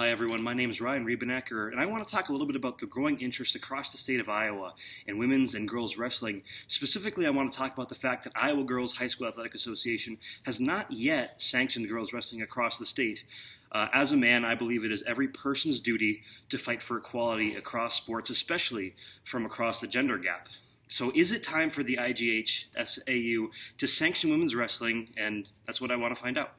Hi, everyone. My name is Ryan Reebenacker, and I want to talk a little bit about the growing interest across the state of Iowa in women's and girls wrestling. Specifically, I want to talk about the fact that Iowa Girls High School Athletic Association has not yet sanctioned girls wrestling across the state. Uh, as a man, I believe it is every person's duty to fight for equality across sports, especially from across the gender gap. So, is it time for the IGH SAU to sanction women's wrestling? And that's what I want to find out.